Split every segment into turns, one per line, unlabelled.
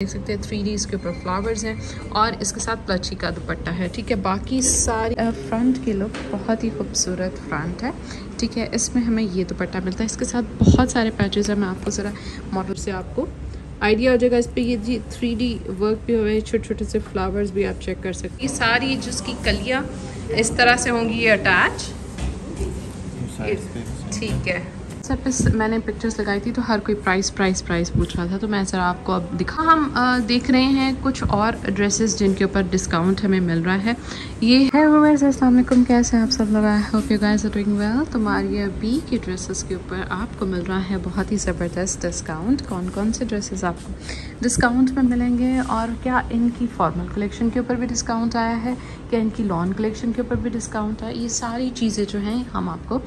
देख सकते हैं थ्री डी इसके ऊपर फ्लावर्स हैं और इसके साथ प्लची का दुपट्टा है ठीक है? बाकी सारी फ्रंट की लुक बहुत ही खूबसूरत फ्रंट है ठीक है? इसमें हमें ये दुपट्टा मिलता है। इसके साथ बहुत सारे पैचेस हैं मैं आपको ज़रा मॉडल से आपको आइडिया हो जाएगा। इस पर ये जी थ्री डी वर्क भी हुए छोटे छोटे से फ्लावर्स भी आप चेक कर सकते हैं। ये सारी जिसकी कलियाँ इस तरह से होंगी ये अटैच ठीक है। सर पे मैंने पिक्चर्स लगाई थी तो हर कोई प्राइस प्राइस प्राइस पूछ रहा था। तो मैं सर आपको अब दिखा हम आ, देख रहे हैं कुछ और ड्रेसेस जिनके ऊपर डिस्काउंट हमें मिल रहा है। ये है अस्सलाम कैसे आप सब लोग? I hope you guys are doing well तो मारिया बी के ड्रेसेस के ऊपर आपको मिल रहा है बहुत ही ज़बरदस्त डिस्काउंट कौन कौन से ड्रेसेस आपको डिस्काउंट में मिलेंगे और क्या इनकी फॉर्मल कलेक्शन के ऊपर भी डिस्काउंट आया है? क्या इनकी लॉन कलेक्शन के ऊपर भी डिस्काउंट है। ये सारी चीज़ें जो हैं, हम आपको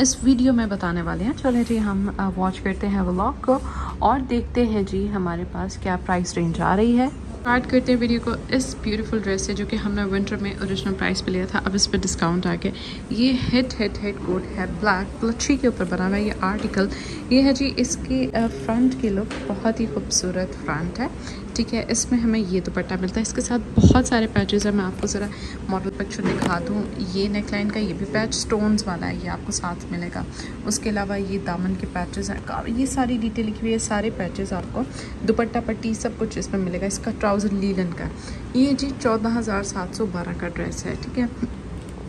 इस वीडियो में बताने वाले हैं। चले जी, हम वॉच करते हैं व्लॉग को और देखते हैं जी, हमारे पास क्या प्राइस रेंज आ रही है। स्टार्ट करते हैं वीडियो को इस ब्यूटीफुल ड्रेस से, जो कि हमने विंटर में ओरिजिनल प्राइस पे लिया था। अब इस पर डिस्काउंट आ गया। ये हिट हिट हिट कोट है ब्लैक प्लच्छी के ऊपर बना हुआ है ये आर्टिकल ये है जी, इसकी फ्रंट की लुक बहुत ही खूबसूरत फ्रंट है। ठीक है, इसमें हमें ये दुपट्टा मिलता है। इसके साथ बहुत सारे पैचेस हैं, मैं आपको ज़रा मॉडल पिक्चर दिखा दूँ। ये नेकलाइन का ये भी पैच स्टोन्स वाला है, ये आपको साथ मिलेगा। उसके अलावा ये दामन के पैचेस हैं। ये सारी डिटेल लिखी हुई है, सारे पैचेस आपको दुपट्टा, पट्टी सब कुछ इसमें मिलेगा। इसका ट्राउज़र लीलन का। ये जी चौदह हज़ार सात सौ बारह का ड्रेस है, ठीक है?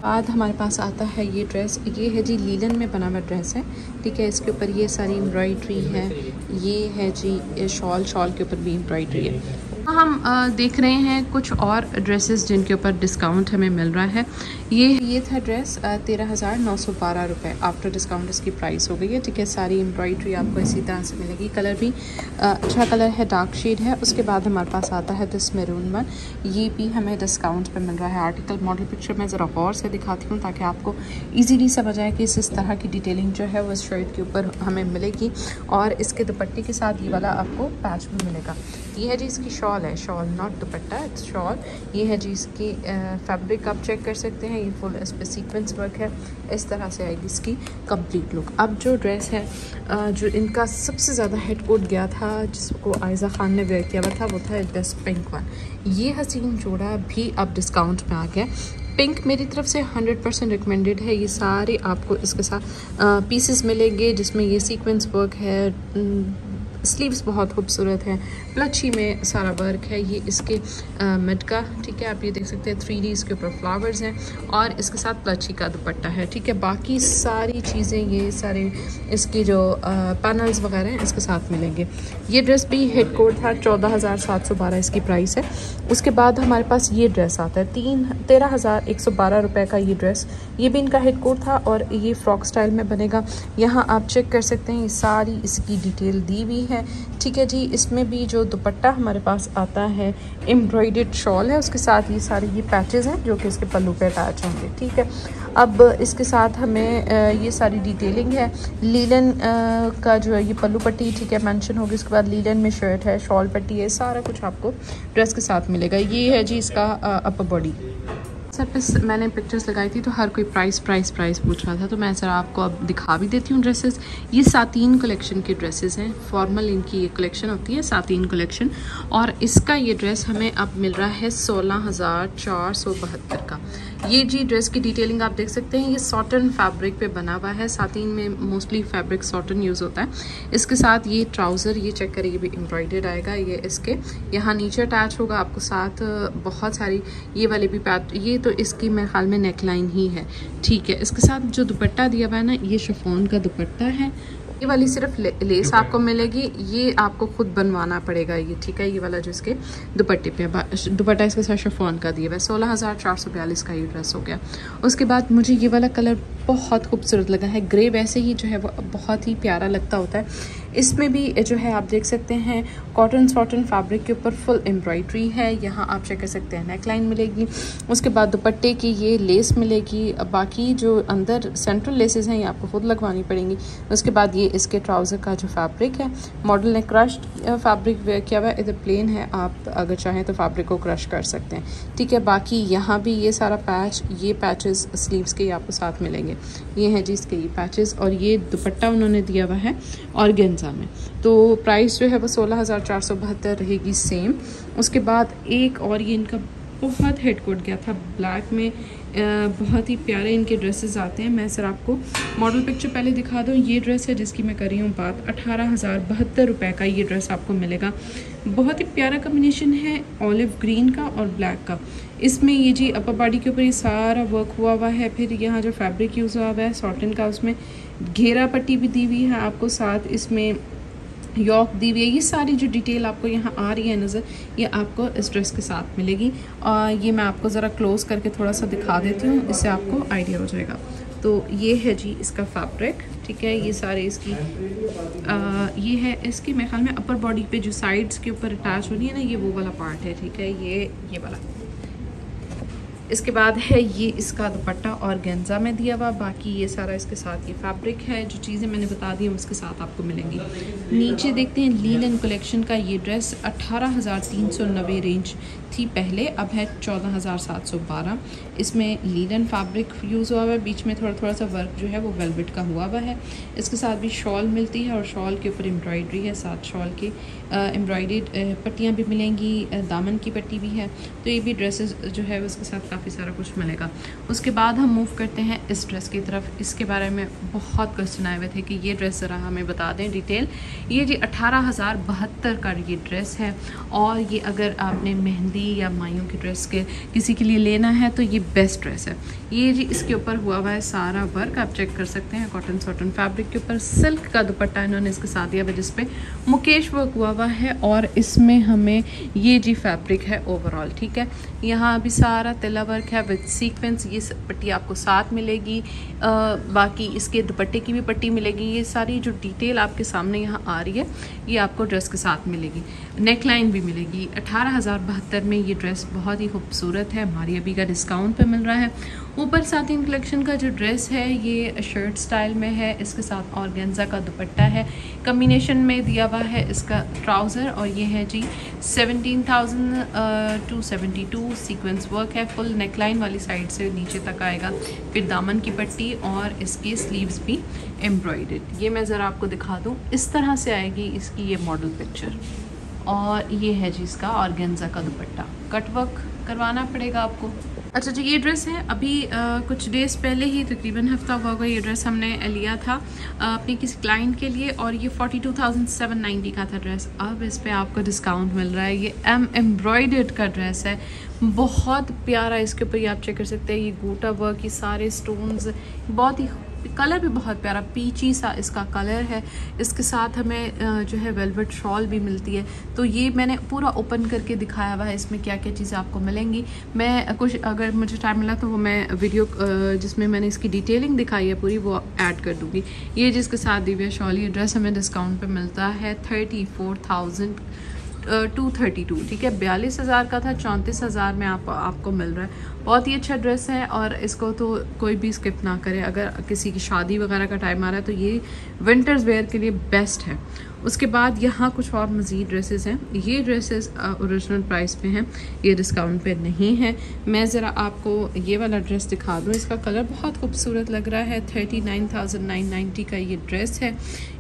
बाद हमारे पास आता है ये ड्रेस ये है जी लीलन में बना हुआ ड्रेस है। ठीक है, इसके ऊपर ये सारी एम्ब्रॉयड्री है। ये है जी शॉल शॉल के ऊपर भी एम्ब्रॉयड्री है। हम देख रहे हैं कुछ और ड्रेसेस जिनके ऊपर डिस्काउंट हमें मिल रहा है। ये ये था ड्रेस तेरह हज़ार नौ सौ बारह रुपये आफ्टर डिस्काउंट इसकी प्राइस हो गई है। ठीक है, सारी एम्ब्रॉयड्री आपको इसी तरह से मिलेगी। कलर भी अच्छा कलर है डार्क शेड है। उसके बाद हमारे पास आता है दिस मेरून वन ये भी हमें डिस्काउंट पर मिल रहा है। आर्टिकल मॉडल पिक्चर मैं ज़रा गौर से दिखाती हूँ ताकि आपको ईजीली समझ आए कि इस तरह की डिटेलिंग जो है, वो इस शर्ट के ऊपर हमें मिलेगी और इसके दुपट्टे के साथ ये वाला आपको पैच भी मिलेगा। ये है जी इसकी शॉल है। शॉल नॉट दुपट्टा शॉल ये है जी इसकी फैब्रिक आप चेक कर सकते हैं। ये फुल इस पर सीक्वेंस वर्क है। इस तरह से आएगी इसकी कंप्लीट लुक अब जो ड्रेस है जो इनका सबसे ज़्यादा हेड कोट गया था, जिसको आयज़ा खान ने वेयर किया हुआ था, वो था दस पिंक वन ये हसीन जोड़ा भी अब डिस्काउंट में आ गया। पिंक मेरी तरफ़ से 100 परसेंट रिकमेंडेड है। ये सारे आपको इसके साथ पीसेस मिलेंगे, जिसमें ये सीक्वेंस वर्क है स्लीव्स बहुत खूबसूरत हैं। प्लच्छी में सारा वर्क है। ये इसके मिड का, ठीक है? आप ये देख सकते हैं थ्री डी इसके ऊपर फ्लावर्स हैं और इसके साथ प्लच्छी का दुपट्टा है, ठीक है? बाकी सारी चीज़ें, ये सारे इसके जो पैनल्स वगैरह हैं, इसके साथ मिलेंगे। ये ड्रेस भी हेड कोड था, चौदह हज़ार सात सौ बारह इसकी प्राइस है। उसके बाद हमारे पास ये ड्रेस आता है, तीन, तेरह हज़ार एक सौ बारह रुपये का ये ड्रेस ये भी इनका हेड कोड था और ये फ्रॉक स्टाइल में बनेगा। यहाँ आप चेक कर सकते हैं सारी इसकी डिटेल दी हुई है। ठीक है जी, इसमें भी जो दुपट्टा हमारे पास आता है एम्ब्रॉयड शॉल है, उसके साथ ये सारे ये पैचेस हैं, जो कि इसके पल्लू पे अटैच होंगे। ठीक है, अब इसके साथ हमें ये सारी डिटेलिंग है। लीलन का जो है ये पल्लू पट्टी, ठीक है मेंशन होगी। उसके बाद लीलन में शर्ट है शॉल पट्टी है, सारा कुछ आपको ड्रेस के साथ मिलेगा। ये है जी इसका अपर बॉडी सर पे मैंने पिक्चर्स लगाई थी तो हर कोई प्राइस प्राइस प्राइस पूछ रहा था। तो मैं सर आपको अब दिखा भी देती हूँ ड्रेसेस ये सातीन कलेक्शन की ड्रेसेस हैं। फॉर्मल इनकी ये कलेक्शन होती है, सातीन कलेक्शन और इसका ये ड्रेस हमें अब मिल रहा है सोलह हज़ार चार सौ बहत्तर का। ये जी ड्रेस की डिटेलिंग आप देख सकते हैं, ये सॉटन फैब्रिक पे बना हुआ है। सातीन में मोस्टली फैब्रिक सॉटन यूज़ होता है। इसके साथ ये ट्राउज़र ये चेक करिए भी एम्ब्रॉयडेड आएगा, ये इसके। यहाँ नीचे अटैच होगा आपको साथ बहुत सारी ये वाले भी पैट ये तो इसकी मेरे ख्याल में नेकलाइन ही है। ठीक है, इसके साथ जो दुपट्टा दिया हुआ है ना, ये शफोन का दुपट्टा है। ये वाली सिर्फ़ ले, लेस आपको मिलेगी। ये आपको खुद बनवाना पड़ेगा ये ठीक है? ये वाला जो इसके दुपट्टे पे दुपट्टा इसके साथ शफोन का दिया हुआ है। सोलह हज़ार चार सौ बयालीस का ये ड्रेस हो गया। उसके बाद मुझे ये वाला कलर बहुत खूबसूरत लगा है। ग्रे वैसे ही जो है वो बहुत ही प्यारा लगता होता है। इसमें भी जो है, आप देख सकते हैं कॉटन सॉटन फैब्रिक के ऊपर फुल एम्ब्रॉयड्री है। यहाँ आप चेक कर सकते हैं नेक लाइन मिलेगी। उसके बाद दुपट्टे की ये लेस मिलेगी। बाकी जो अंदर सेंट्रल लेसेस हैं, ये आपको खुद लगवानी पड़ेंगी। उसके बाद ये इसके ट्राउज़र का जो फैब्रिक है मॉडल ने क्रश फैब्रिक वेयर किया हुआ है। इधर प्लेन है, आप अगर चाहें तो फैब्रिक को क्रश कर सकते हैं। ठीक है, बाकी यहाँ भी ये सारा पैच ये पैचेस स्लीव्स के आपको साथ मिलेंगे। ये हैं जी इसके ये पैचेस और ये दुपट्टा उन्होंने दिया हुआ है और गेंजा में। तो प्राइस जो है वो सोलह हज़ार चार सौ बहत्तर रहेगी सेम उसके बाद एक और ये इनका बहुत हेड कोट गया था ब्लैक में। बहुत ही प्यारे इनके ड्रेसेस आते हैं। मैं सर आपको मॉडल पिक्चर पहले दिखा दूँ। ये ड्रेस है जिसकी मैं कर हूँ बात। अठारह हज़ार बहत्तर रुपये का ये ड्रेस आपको मिलेगा। बहुत ही प्यारा कम्बिनेशन है ऑलिव ग्रीन का और ब्लैक का। इसमें ये जी अपर बॉडी के ऊपर ये सारा वर्क हुआ हुआ है। फिर यहाँ जो फैब्रिक यूज़ हुआ हुआ है सॉटन का उसमें घेरा पट्टी भी दी हुई है आपको साथ इसमें यॉक दी हुई है। ये सारी जो डिटेल आपको यहाँ आ रही है नज़र ये आपको इस ड्रेस के साथ मिलेगी। और ये मैं आपको ज़रा क्लोज़ करके थोड़ा सा दिखा देती हूँ इससे आपको आइडिया हो जाएगा। तो ये है जी इसका फैब्रिक ठीक है? ये सारे इसकी आ, ये है इसकी मेरे ख्याल में अपर बॉडी पे जो साइड्स के ऊपर अटैच हो रही है ना ये वो वाला पार्ट है ठीक है? ये ये वाला। इसके बाद है ये इसका दुपट्टा और गेंजा में दिया हुआ, बाकी ये सारा इसके साथ ये फैब्रिक है, जो चीज़ें मैंने बता दी उसके साथ आपको मिलेंगी। नीचे देखते हैं लीलन कलेक्शन का ये ड्रेस अट्ठारह रेंज थी पहले, अब है चौदह हज़ार सात सौ बारह। इसमें लीलन फैब्रिक यूज़ हुआ हुआ है, बीच में थोड़ा थोड़ा सा वर्क जो है वो वेलवेट का हुआ हुआ है। इसके साथ भी शॉल मिलती है और शॉल के ऊपर एम्ब्रॉयडरी है, साथ शॉल की एम्ब्रॉयड पट्टियाँ भी मिलेंगी दामन की पट्टी भी है। तो ये भी ड्रेसेस जो है उसके साथ काफ़ी सारा कुछ मिलेगा। उसके बाद हम मूव करते हैं इस ड्रेस की तरफ़। इसके बारे में बहुत क्वेश्चन आए हुए थे कि ये ड्रेस ज़रा हमें बता दें डिटेल। ये जी अठारह का ये ड्रेस है और ये अगर आपने मेहंदी या माइयों की ड्रेस के किसी के लिए लेना है तो ये बेस्ट ड्रेस है। ये जी इसके ऊपर हुआ हुआ है सारा वर्क आप चेक कर सकते हैं कॉटन सॉटन फैब्रिक के ऊपर सिल्क का दुपट्टा इन्होंने इसके साथ दिया हुआ जिसपे मुकेश वर्क हुआ हुआ है और इसमें हमें ये जी फैब्रिक है ओवरऑल ठीक है? यहाँ अभी सारा तिला वर्क है विद सीक्वेंस ये पट्टी आपको साथ मिलेगी। आ, बाकी इसके दुपट्टे की भी पट्टी मिलेगी। ये सारी जो डिटेल आपके सामने यहाँ आ रही है ये आपको ड्रेस के साथ मिलेगी। नेक लाइन भी मिलेगी। अठारह हज़ार बहत्तर में ये ड्रेस बहुत ही खूबसूरत है। हमारी अभी का डिस्काउंट पे मिल रहा है। ऊपर साथ इन कलेक्शन का जो ड्रेस है, ये शर्ट स्टाइल में है। इसके साथ और गेंजा का दुपट्टा है। कम्बिनेशन में दिया हुआ है इसका ट्राउज़र और ये है जी seventeen thousand two seventy two sequence work है। फुल नेकलाइन वाली साइड से नीचे तक आएगा। फिर दामन की पट्टी और इसकी स्लीव्स भी एम्ब्रॉयड ये मैं ज़रा आपको दिखा दूँ। इस तरह से आएगी इसकी ये मॉडल पिक्चर और ये है जी इसका और गेंजा का दुपट्टा। कट वर्क करवाना पड़ेगा आपको। अच्छा जी ये ड्रेस है। अभी आ, कुछ डेज़ पहले ही तकरीबन हफ़्ता हुआ होगा ये ड्रेस हमने लिया था अपने किसी क्लाइंट के लिए और ये forty two thousand seven ninety का था ड्रेस अब इस पर आपको डिस्काउंट मिल रहा है। ये एम एम्ब्रॉयड का ड्रेस है। बहुत प्यारा इसके ऊपर ये आप चेक कर सकते हैं। ये गोटा वर्क ये सारे स्टोन्स बहुत ही कलर भी बहुत प्यारा, पीची सा इसका कलर है। इसके साथ हमें जो है वेलवेट शॉल भी मिलती है। तो ये मैंने पूरा ओपन करके दिखाया हुआ है, इसमें क्या क्या चीज़ें आपको मिलेंगी। मैं कुछ, अगर मुझे टाइम मिला तो वो मैं वीडियो जिसमें मैंने इसकी डिटेलिंग दिखाई है पूरी, वो ऐड कर दूँगी। ये जिसके साथ दिव्या शॉल, ये ड्रेस हमें डिस्काउंट पर मिलता है thirty four thousand two thirty two ठीक है? बयालीस हज़ार का था, चौंतीस हज़ार में आप, आपको मिल रहा है। बहुत ही अच्छा ड्रेस है और इसको तो कोई भी स्किप ना करे। अगर किसी की शादी वगैरह का टाइम आ रहा है तो ये विंटर्स वेयर के लिए बेस्ट है। उसके बाद यहाँ कुछ और मज़ीद ड्रेसेस हैं। ये ड्रेसेस ओरिजिनल प्राइस पे हैं, ये डिस्काउंट पे नहीं है। मैं ज़रा आपको ये वाला ड्रेस दिखा दूँ। इसका कलर बहुत खूबसूरत लग रहा है। Thirty nine thousand nine ninety का ये ड्रेस है।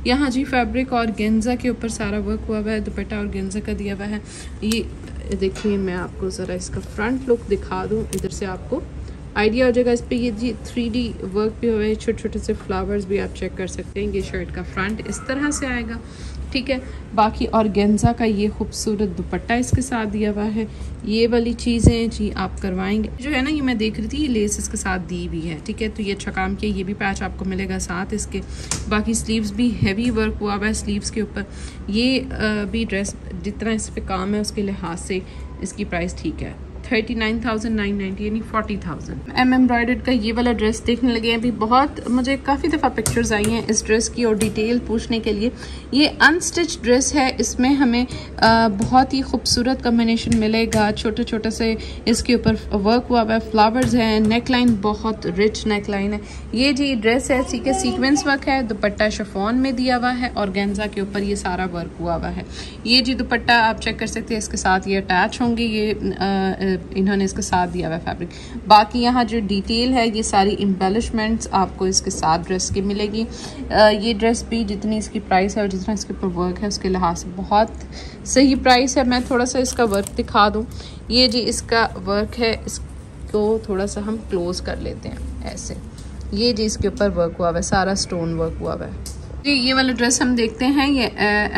यहाँ जी फैब्रिक और गेंजा के ऊपर सारा वर्क हुआ हुआ है। दुपट्टा और गेंजा का दिया हुआ है। ये देखिए, मैं आपको ज़रा इसका फ्रंट लुक दिखा दूँ। इधर से आपको आइडिया हो जाएगा इस पर ये जी थ्री डी वर्क भी हुए छोटे छोटे से फ्लावर्स भी आप चेक कर सकते हैं। ये शर्ट का फ्रंट इस तरह से आएगा, ठीक है? बाकी और गेंजा का ये खूबसूरत दुपट्टा इसके साथ दिया हुआ है। ये वाली चीज़ें जी आप करवाएँगे। जो है ना, ये मैं देख रही थी, ये लेस इसके साथ दी हुई है, ठीक है? तो ये अच्छा काम किया, ये भी पैच आपको मिलेगा साथ इसके। बाकी स्लीव्स भी हैवी वर्क हुआ हुआ है स्लीव्स के ऊपर। ये भी ड्रेस जितना इस पर काम है, उसके लिहाज से इसकी प्राइस ठीक है। Thirty nine thousand nine ninety यानी फोर्टी थाउज़ेंड। एम एम्ब्रॉयड का ये वाला ड्रेस देखने लगे हैं। अभी बहुत मुझे काफ़ी दफ़ा पिक्चर्स आई हैं इस ड्रेस की और डिटेल पूछने के लिए। ये अनस्टिच ड्रेस है। इसमें हमें आ, बहुत ही खूबसूरत कम्बिनेशन मिलेगा। छोटे छोटे से इसके ऊपर वर्क हुआ हुआ है। फ्लावर्स हैं नेक लाइन बहुत रिच नेक लाइन है। ये जी ड्रेस है सी के सीक्वेंस वर्क है। दुपट्टा शफोन में दिया हुआ है और गेंजा के ऊपर ये सारा वर्क हुआ हुआ है। ये जी दुपट्टा आप चेक कर सकते हैं इसके साथ ये अटैच होंगे। ये इन्होंने इसके साथ दिया हुआ है फैब्रिक बाकी यहाँ जो डिटेल है, ये सारी एम्बेलिशमेंट्स आपको इसके साथ ड्रेस की मिलेगी। ये ड्रेस भी जितनी इसकी प्राइस है और जितना इसके ऊपर वर्क है, उसके लिहाज से बहुत सही प्राइस है। मैं थोड़ा सा इसका वर्क दिखा दूँ। ये जी इसका वर्क है, इसको थोड़ा सा हम क्लोज़ कर लेते हैं, ऐसे। ये जी इसके ऊपर वर्क हुआ हुआ है, सारा स्टोन वर्क हुआ हुआ है। जी, ये वाला ड्रेस हम देखते हैं, ये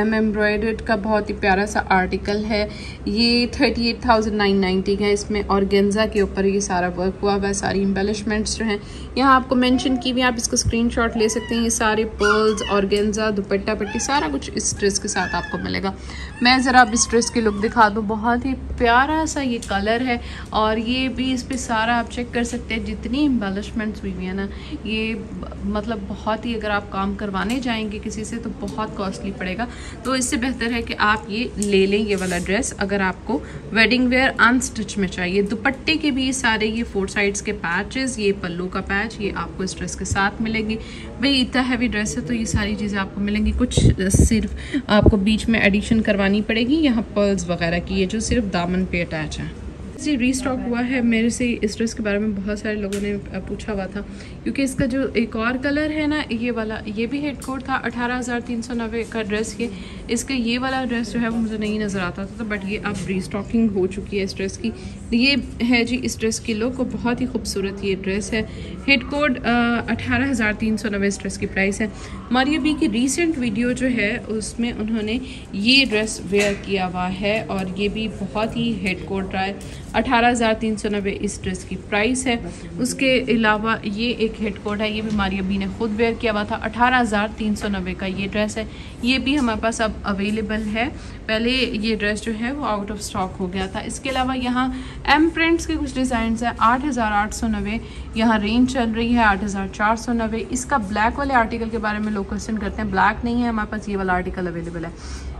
एम एम्ब्रॉयड का बहुत ही प्यारा सा आर्टिकल है। ये thirty eight thousand nine ninety का इसमें और गेंजा के ऊपर ये सारा वर्क हुआ हुआ है, सारी एम्बेलिशमेंट्स जो हैं। यहाँ आपको मेंशन की हुई, आप इसको स्क्रीनशॉट ले सकते हैं। ये सारे पर्ल्स और गेंजा दुपट्टा, पट्टी, सारा कुछ इस ड्रेस के साथ आपको मिलेगा। मैं ज़रा आप इस ड्रेस की लुक दिखा दूँ। बहुत ही प्यारा सा ये कलर है और ये भी इस पर सारा आप चेक कर सकते हैं। जितनी एम्बेलिशमेंट्स हुई हुई है ना, ये मतलब बहुत ही अगर आप काम करवाने जाए जाएँगे किसी से तो बहुत कॉस्टली पड़ेगा। तो इससे बेहतर है कि आप ये ले लें ये वाला ड्रेस अगर आपको वेडिंग वेयर अनस्टिच में चाहिए, दुपट्टे के भी सारे, ये फोर साइड्स के पैचेस ये पल्लू का पैच ये आपको इस ड्रेस के साथ मिलेंगे। भाई इतना हैवी ड्रेस है तो ये सारी चीज़ें आपको मिलेंगी। कुछ सिर्फ़ आपको बीच में एडिशन करवानी पड़ेगी। यहाँ पर्ल्स वगैरह की ये जो सिर्फ़ दामन पे अटैच है। जी रीस्टॉक हुआ है, मेरे से इस ड्रेस के बारे में बहुत सारे लोगों ने पूछा हुआ था। क्योंकि इसका जो एक और कलर है ना, ये वाला, ये भी हेड कोड था, अठारह का ड्रेस ये। इसका ये वाला ड्रेस जो है वो मुझे नहीं नज़र आता था तो बट ये अब रीस्टॉकिंग हो चुकी है इस ड्रेस की। ये है जी इस ड्रेस की लुक और बहुत ही खूबसूरत ये ड्रेस है। हेड कोड अठारह हज़ार तीन सौ नब्बे इस ड्रेस की प्राइस है। मारिया बी की रिसेंट वीडियो जो है, उसमें उन्होंने ये ड्रेस वेयर किया हुआ है, और ये भी बहुत ही हेड कोड रहा है। अठारह हज़ार तीन सौ नब्बे इस ड्रेस की प्राइस है। उसके अलावा ये एक हेड कोड है, ये भी मारी अबी ने खुद वेयर किया हुआ था। अठारह हज़ार तीन सौ नब्बे का ये ड्रेस है। ये भी हमारे पास अब अवेलेबल है। पहले ये ड्रेस जो है वो आउट ऑफ़ स्टॉक हो गया था। इसके अलावा यहाँ एम प्रिंट्स के कुछ डिज़ाइन हैं। आठ हज़ार आठ सौ नब्बे यहाँ रेंज चल रही है, आठ हज़ार चार सौ नब्बे। इसका ब्लैक वाले आर्टिकल के बारे में लोग क्वेश्चन करते हैं। ब्लैक नहीं है, हमारे पास ये वाला आर्टिकल अवेलेबल है।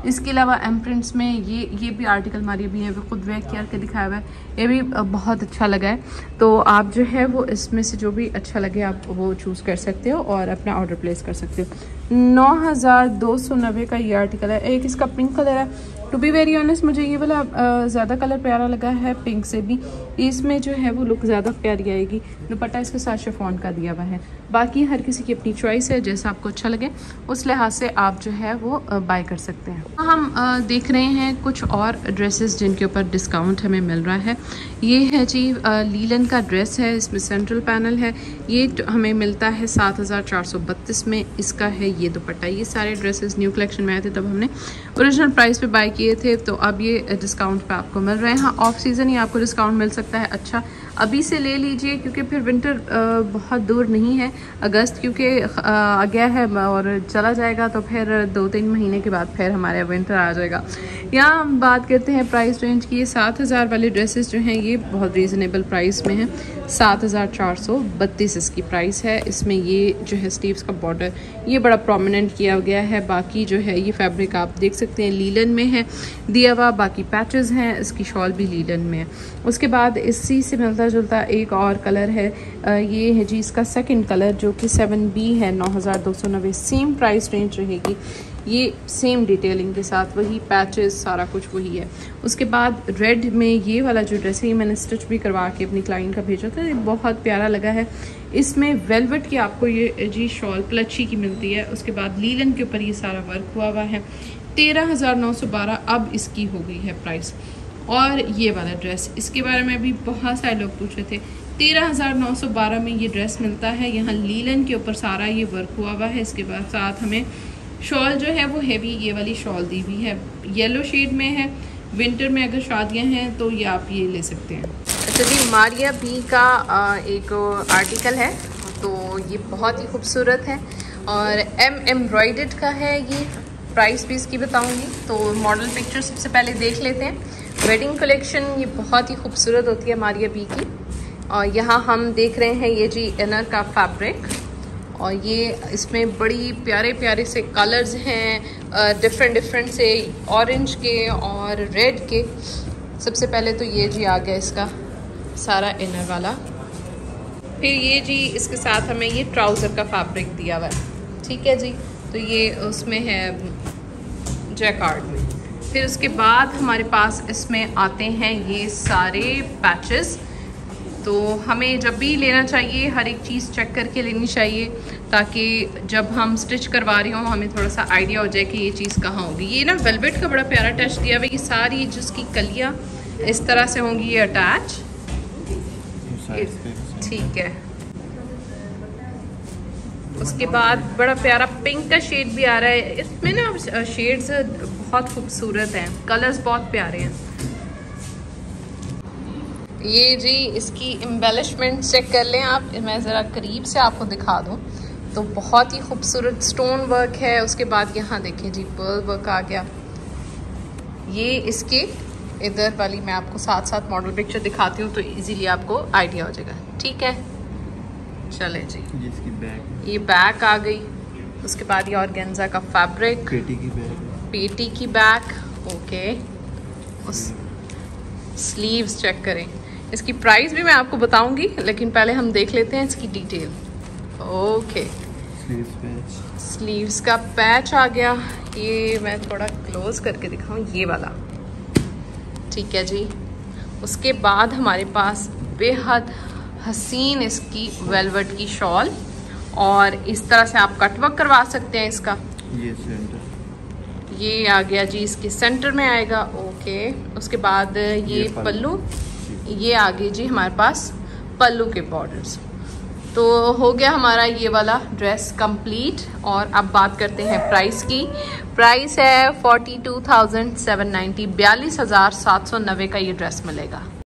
इसके अलावा एम प्रिंट्स में ये ये भी आर्टिकल हमारी अभी है, वो खुद वेयर किया के दिखाया हुआ है। ये भी बहुत अच्छा लगा है। तो आप जो है वो इसमें से जो भी अच्छा लगे, आप वो चूज़ कर सकते हो और अपना ऑर्डर प्लेस कर सकते हो। नौ हज़ार दो सौ नब्बे का ये आर्टिकल है। एक इसका पिंक कलर है। टू बी वेरी ऑनेस्ट मुझे ये वाला ज़्यादा कलर प्यारा लगा है पिंक से भी। इसमें जो है वो लुक ज़्यादा प्यारी आएगी। दुपट्टा इसके साथ शेफोन का दिया हुआ है। बाकी हर किसी की अपनी चॉइस है, जैसा आपको अच्छा लगे, उस लिहाज से आप जो है वो बाय कर सकते हैं। हम देख रहे हैं कुछ और ड्रेसेस जिनके ऊपर डिस्काउंट हमें मिल रहा है। ये है जी लीलन का ड्रेस है, इसमें सेंट्रल पैनल है। ये हमें मिलता है सात हज़ार चार सौ बत्तीस में। इसका है ये दुपट्टा। ये सारे ड्रेसेस न्यू कलेक्शन में आए थे तब हमने ओरिजिनल प्राइस पे बाय किए थे। तो अब ये डिस्काउंट पे आपको मिल रहे हैं। हाँ ऑफ़ सीज़न ही आपको डिस्काउंट मिल सकता है अच्छा। अभी से ले लीजिए, क्योंकि फिर विंटर बहुत दूर नहीं है, अगस्त, क्योंकि आ गया है और चला जाएगा तो फिर दो तीन महीने के बाद फिर हमारे विंटर आ जाएगा। यहाँ हम बात करते हैं प्राइस रेंज की, सात हज़ार वाले ड्रेसेस जो हैं, ये बहुत रीज़नेबल प्राइस में हैं। सात हज़ार चार सौ बत्तीस इसकी प्राइस है। इसमें ये जो है स्टीव्स का बॉर्डर ये बड़ा प्रोमिनेंट किया गया है। बाकी जो है, ये फैब्रिक आप देख सकते हैं लीलन में है। दिया हुआ बाकी पैचेस हैं, इसकी शॉल भी लीलन में है। उसके बाद इसी से मिलता जुलता एक और कलर है। ये है जी, इसका सेकंड कलर जो कि सेवन बी है, नौ हज़ार दो सौ नब्बे। सेम प्राइस रेंज रहेगी। ये सेम डिटेलिंग के साथ, वही पैचेस सारा कुछ वही है। उसके बाद रेड में ये वाला जो ड्रेस है, ये मैंने स्टिच भी करवा के अपनी क्लाइंट का भेजा था। ये बहुत प्यारा लगा है। इसमें वेलवेट की आपको ये जी शॉल प्लची की मिलती है। उसके बाद लीलन के ऊपर ये सारा वर्क हुआ हुआ है। तेरह हज़ार नौ सौ बारह अब इसकी हो गई है प्राइस और ये वाला ड्रेस इसके बारे में भी बहुत सारे लोग पूछ रहे थे। तेरह हज़ार नौ सौ बारह में ये ड्रेस मिलता है। यहाँ लीलन के ऊपर सारा ये वर्क हुआ हुआ है। इसके बाद साथ हमें शॉल जो है, वो हैवी ये वाली शॉल दी हुई है। येलो शेड में है। विंटर में अगर शादियाँ हैं तो ये आप ये ले सकते हैं। अच्छा जी, मारिया बी का एक आर्टिकल है। तो ये बहुत ही खूबसूरत है। और एम एम्ब्रॉयड का है ये। प्राइस भी इसकी बताऊँगी। तो मॉडल पिक्चर सबसे पहले देख लेते हैं। वेडिंग कलेक्शन ये बहुत ही खूबसूरत होती है मारिया बी की। और यहाँ हम देख रहे हैं ये जी इनर का फैब्रिक और ये इसमें बड़ी प्यारे प्यारे से कलर्स हैं डिफरेंट डिफरेंट से ऑरेंज के और रेड के। सबसे पहले तो ये जी आ गया इसका सारा इनर वाला। फिर ये जी इसके साथ हमें ये ट्राउज़र का फैब्रिक दिया हुआ है। ठीक है जी तो ये उसमें है, जैकार्ड में। फिर उसके बाद हमारे पास इसमें आते हैं ये सारे पैचेस तो हमें जब भी लेना चाहिए हर एक चीज़ चेक करके लेनी चाहिए ताकि जब हम स्टिच करवा रहे हों हमें थोड़ा सा आइडिया हो जाए कि ये चीज़ कहाँ होगी। ये ना वेलवेट का बड़ा प्यारा टच दिया हुआ ये सारी जिसकी कलियाँ इस तरह से होंगी ये अटैच ठीक है। उसके बाद बड़ा प्यारा पिंक का शेड भी आ रहा है। इसमें ना शेड्स बहुत खूबसूरत हैं। कलर्स बहुत प्यारे हैं। ये जी, इसकी एम्बेलिशमेंट चेक कर लें आप। मैं ज़रा करीब से आपको दिखा दूँ। तो बहुत ही खूबसूरत स्टोन वर्क है। उसके बाद यहाँ देखें जी पर्ल वर्क आ गया। ये इसके इधर वाली मैं आपको साथ साथ मॉडल पिक्चर दिखाती हूँ तो इजीली आपको आइडिया हो जाएगा। ठीक है? चले जी। बैग। ये बैक आ गई। उसके बाद ये ऑर्गेन्जा का फैब्रिक।
पेटी की बैग।
पेटी की बैक ओके। उस स्लीव्स चेक करें। इसकी प्राइस भी मैं आपको बताऊँगी लेकिन पहले हम देख लेते हैं इसकी डिटेल। ओके। स्लीव्स का पैच आ गया। ये मैं थोड़ा क्लोज करके दिखाऊँ। ये वाला। ठीक है जी। उसके बाद हमारे पास बेहद हसीन इसकी वेलवेट की शॉल और इस तरह से आप कटवर्क करवा सकते हैं इसका।
ये सेंटर
ये आ गया जी इसके सेंटर में आएगा। ओके उसके बाद ये, ये पल्लू। ये आ गई जी हमारे पास पल्लू के बॉर्डर्स तो हो गया हमारा ये वाला ड्रेस कंप्लीट और अब बात करते हैं प्राइस की। प्राइस है forty two thousand seven ninety बयालीस हज़ार सात सौ नब्बे का ये ड्रेस मिलेगा।